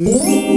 Mm-hmm.